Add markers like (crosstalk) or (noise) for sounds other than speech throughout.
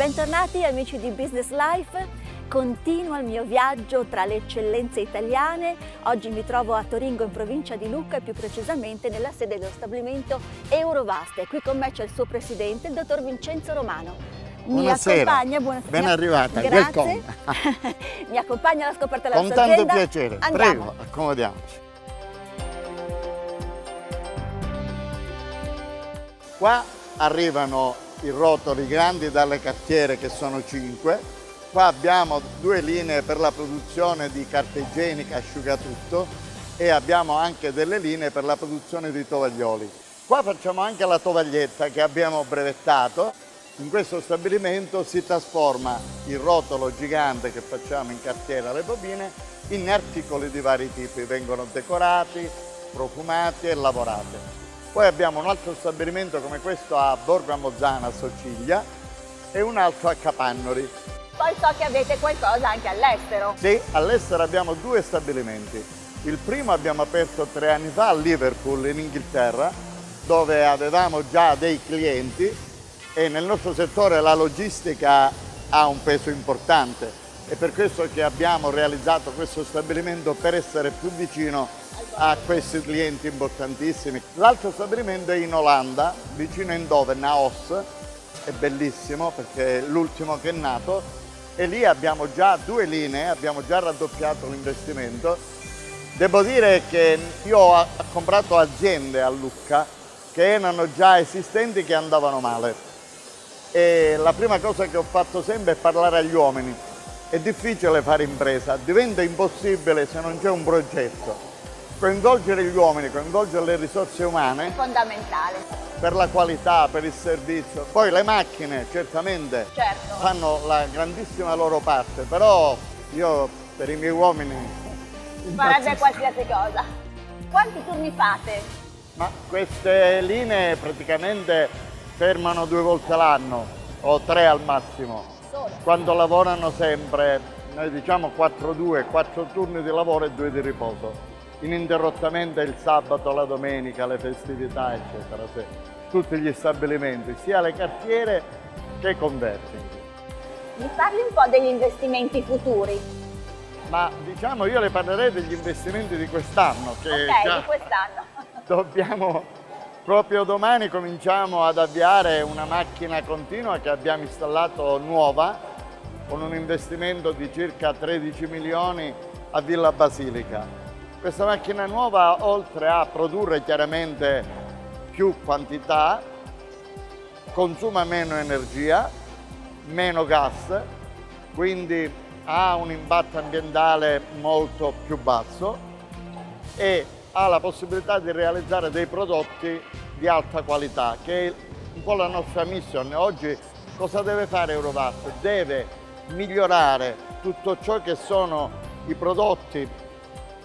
Bentornati amici di Business Life. Continua il mio viaggio tra le eccellenze italiane. Oggi mi trovo a Toringo in provincia di Lucca e più precisamente nella sede dello stabilimento Eurovast. E qui con me c'è il suo presidente, il dottor Vincenzo Romano. Mi buonasera. accompagna, buonasera. Ben arrivata, Grazie. (laughs) mi accompagna alla scoperta della Con sua azienda. Con tanto piacere. Andiamo. Prego, accomodiamoci. Qua arrivano i rotoli grandi dalle cartiere che sono 5 Qua abbiamo due linee per la produzione di carta igienica asciugatutto e abbiamo anche delle linee per la produzione di tovaglioli. Qua facciamo anche la tovaglietta che abbiamo brevettato. In questo stabilimento si trasforma il rotolo gigante che facciamo in cartiera alle bobine in articoli di vari tipi, vengono decorati, profumati e lavorati. Poi abbiamo un altro stabilimento come questo a Borgo Amozzana, a Sociglia, e un altro a Capannori. Poi so che avete qualcosa anche all'estero. Sì, all'estero abbiamo due stabilimenti. Il primo abbiamo aperto tre anni fa a Liverpool in Inghilterra, dove avevamo già dei clienti e nel nostro settore la logistica ha un peso importante. È per questo che abbiamo realizzato questo stabilimento per essere più vicino a questi clienti importantissimi. L'altro stabilimento è in Olanda, vicino a Eindhoven, a Os, è bellissimo perché è l'ultimo che è nato e lì abbiamo già due linee, abbiamo già raddoppiato l'investimento. Devo dire che io ho comprato aziende a Lucca che erano già esistenti che andavano male e la prima cosa che ho fatto sempre è parlare agli uomini. È difficile fare impresa, diventa impossibile se non c'è un progetto coinvolgere gli uomini, coinvolgere le risorse umane è fondamentale per la qualità, per il servizio. Poi le macchine certamente certo. fanno la grandissima loro parte, però io per i miei uomini farebbe qualsiasi cosa. Quanti turni fate? Ma queste linee praticamente fermano due volte l'anno o tre al massimo. Quando lavorano sempre, noi diciamo 4-2, 4 turni di lavoro e 2 di riposo ininterrottamente il sabato, la domenica, le festività, eccetera. Sì. Tutti gli stabilimenti, sia le cartiere che i converti. Mi parli un po' degli investimenti futuri? Ma diciamo io le parlerei degli investimenti di quest'anno. Che ok, già di quest'anno. (laughs) Dobbiamo, proprio domani cominciamo ad avviare una macchina continua che abbiamo installato nuova con un investimento di circa 13 milioni a Villa Basilica questa macchina nuova, oltre a produrre chiaramente più quantità, consuma meno energia, meno gas, quindi ha un impatto ambientale molto più basso e ha la possibilità di realizzare dei prodotti di alta qualità, che è un po' la nostra missione. Oggi cosa deve fare Eurovast? Deve migliorare tutto ciò che sono i prodotti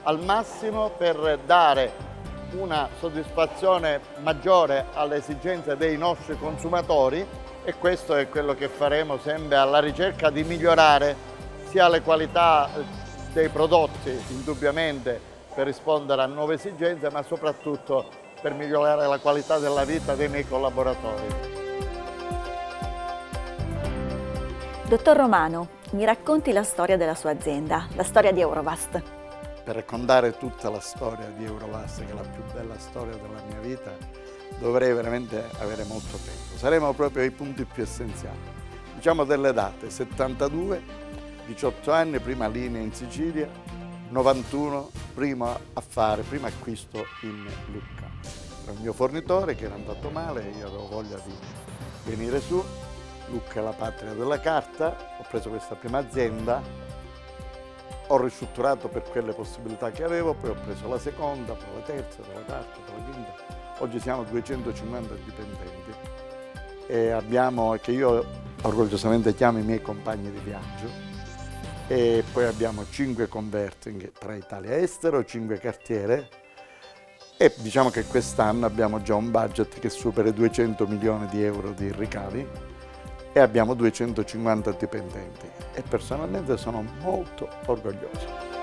al massimo per dare una soddisfazione maggiore alle esigenze dei nostri consumatori e questo è quello che faremo sempre alla ricerca di migliorare sia le qualità dei prodotti indubbiamente per rispondere a nuove esigenze ma soprattutto per migliorare la qualità della vita dei miei collaboratori. Dottor Romano, mi racconti la storia della sua azienda, la storia di Eurovast per raccontare tutta la storia di Eurovast, che è la più bella storia della mia vita, dovrei veramente avere molto tempo. Saremo proprio ai punti più essenziali. Diciamo delle date, 72, 18 anni, prima linea in Sicilia, 91, primo affare, primo acquisto in Lucca. Un mio fornitore che era andato male, io avevo voglia di venire su, Lucca è la patria della carta, ho preso questa prima azienda ho ristrutturato per quelle possibilità che avevo, poi ho preso la seconda, poi la terza, poi la quarta, poi la quinta. Oggi siamo 250 dipendenti e abbiamo, che io orgogliosamente chiamo i miei compagni di viaggio, e poi abbiamo 5 converting tra Italia e estero, 5 cartiere e diciamo che quest'anno abbiamo già un budget che supera i 200 milioni di euro di ricavi e abbiamo 250 dipendenti e personalmente sono molto orgoglioso.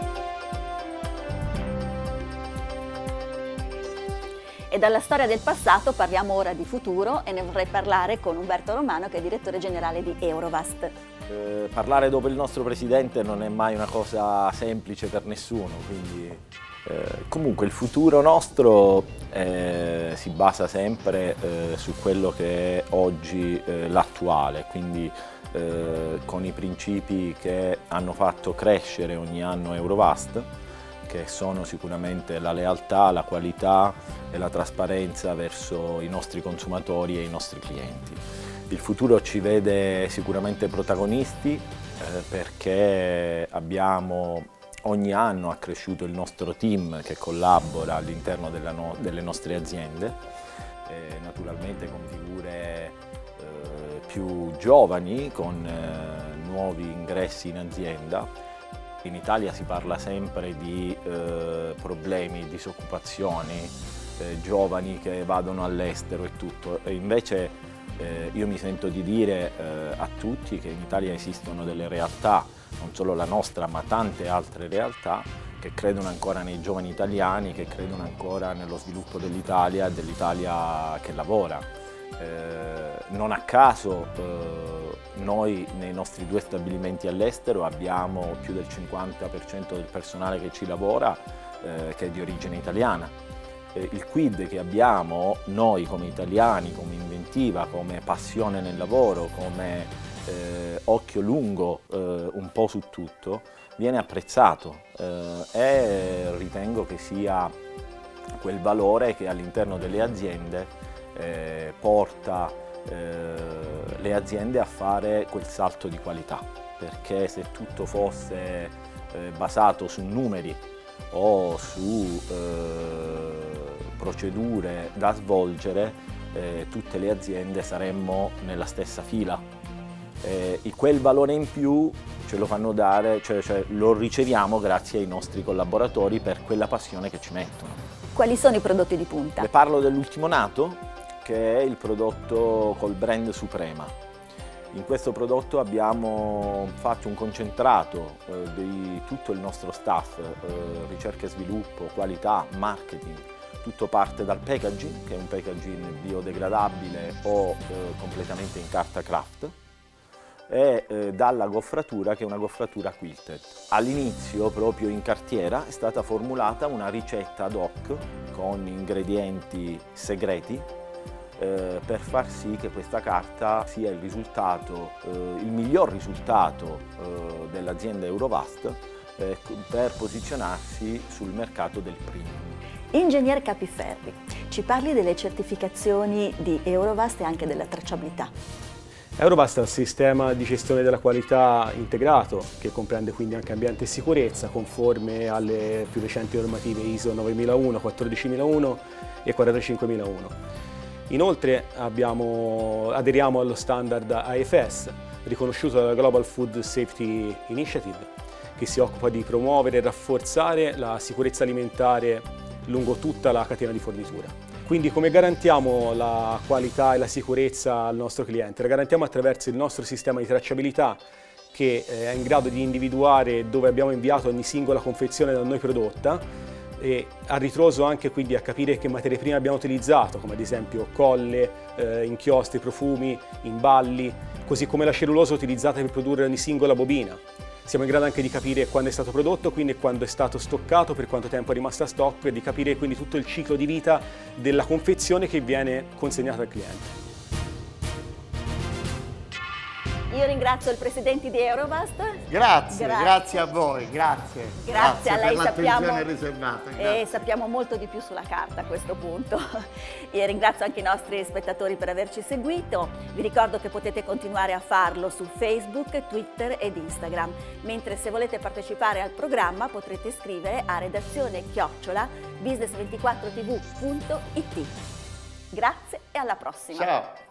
E dalla storia del passato parliamo ora di futuro e ne vorrei parlare con Umberto Romano che è direttore generale di Eurovast. Eh, parlare dopo il nostro presidente non è mai una cosa semplice per nessuno, quindi eh, comunque il futuro nostro eh, si basa sempre eh, su quello che è oggi eh, l'attuale, quindi eh, con i principi che hanno fatto crescere ogni anno Eurovast che sono sicuramente la lealtà, la qualità e la trasparenza verso i nostri consumatori e i nostri clienti. Il futuro ci vede sicuramente protagonisti perché abbiamo ogni anno accresciuto il nostro team che collabora all'interno no delle nostre aziende, eh, naturalmente con figure eh, più giovani, con eh, nuovi ingressi in azienda. In Italia si parla sempre di eh, problemi, disoccupazioni, eh, giovani che vadano all'estero e tutto, e invece eh, io mi sento di dire a tutti che in Italia esistono delle realtà, non solo la nostra ma tante altre realtà, che credono ancora nei giovani italiani, che credono ancora nello sviluppo dell'Italia e dell'Italia che lavora. Eh, non a caso eh, noi nei nostri due stabilimenti all'estero abbiamo più del 50% del personale che ci lavora eh, che è di origine italiana. il quid che abbiamo noi come italiani, come inventiva, come passione nel lavoro, come eh, occhio lungo eh, un po' su tutto, viene apprezzato eh, e ritengo che sia quel valore che all'interno delle aziende eh, porta eh, le aziende a fare quel salto di qualità, perché se tutto fosse eh, basato su numeri o su procedure da svolgere, tutte le aziende saremmo nella stessa fila. Eh, quel valore in più ce lo fanno dare, cioè, cioè lo riceviamo grazie ai nostri collaboratori per quella passione che ci mettono. Quali sono i prodotti di punta? Le parlo dell'ultimo nato, che è il prodotto col brand Suprema. In questo prodotto abbiamo fatto un concentrato eh, di tutto il nostro staff, eh, ricerca e sviluppo, qualità, marketing, tutto parte dal packaging, che è un packaging biodegradabile o eh, completamente in carta craft, e eh, dalla goffratura che è una goffratura quilted. All'inizio, proprio in cartiera, è stata formulata una ricetta ad hoc con ingredienti segreti eh, per far sì che questa carta sia il, risultato, eh, il miglior risultato eh, dell'azienda Eurovast eh, per posizionarsi sul mercato del premium. Ingegnere Capiferri, ci parli delle certificazioni di Eurovast e anche della tracciabilità. Eurovast è un sistema di gestione della qualità integrato che comprende quindi anche ambiente e sicurezza conforme alle più recenti normative ISO 9001, 14001 e 45001. Inoltre abbiamo, aderiamo allo standard AFS, riconosciuto dalla Global Food Safety Initiative, che si occupa di promuovere e rafforzare la sicurezza alimentare lungo tutta la catena di fornitura. Quindi come garantiamo la qualità e la sicurezza al nostro cliente? La garantiamo attraverso il nostro sistema di tracciabilità che è in grado di individuare dove abbiamo inviato ogni singola confezione da noi prodotta e a ritroso anche quindi a capire che materie prime abbiamo utilizzato, come ad esempio colle, eh, inchiostri, profumi, imballi, così come la cellulosa utilizzata per produrre ogni singola bobina. Siamo in grado anche di capire quando è stato prodotto, quindi quando è stato stoccato, per quanto tempo è rimasto a stock, e di capire quindi tutto il ciclo di vita della confezione che viene consegnata al cliente. Io ringrazio il presidente di Eurovast. Grazie, grazie, grazie a voi, grazie. Grazie, grazie a lei, sappiamo, riservata. E sappiamo molto di più sulla carta a questo punto. (laughs) E ringrazio anche i nostri spettatori per averci seguito. Vi ricordo che potete continuare a farlo su Facebook, Twitter ed Instagram. Mentre se volete partecipare al programma potrete scrivere a redazione chiocciola business24tv.it. Grazie e alla prossima. Ciao.